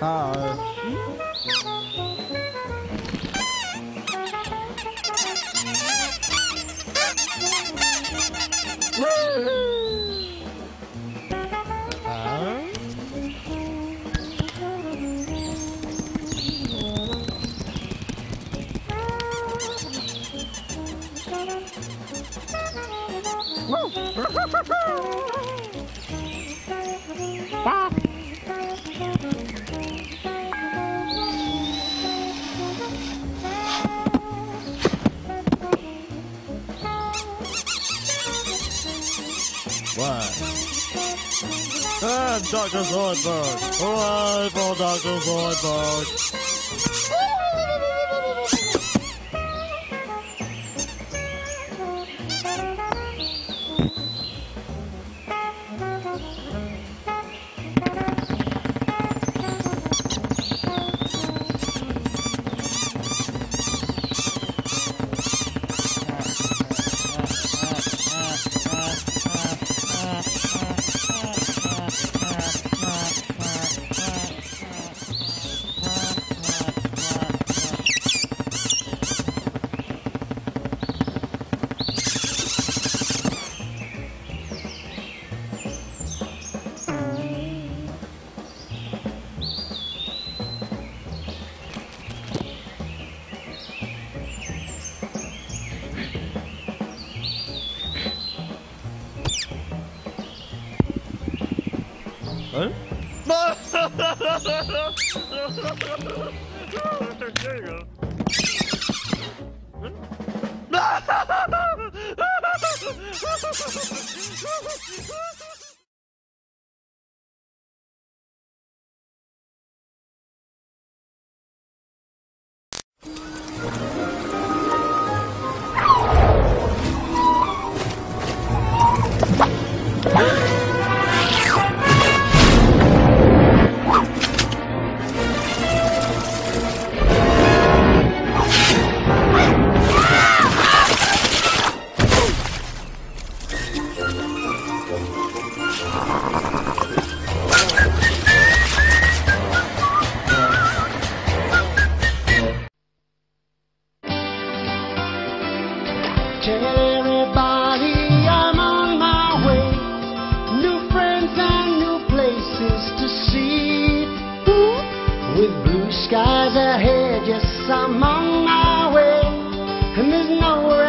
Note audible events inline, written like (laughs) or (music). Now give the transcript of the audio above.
아, 응? 아. 아. Ah, Dr. Zoidberg! Hooray for Dr. Zoidberg! (laughs) 응? (laughs) (laughs) 마! Tell everybody I'm on my way. New friends and new places to see. With blue skies ahead, yes, I'm on my way. And there's nowhere.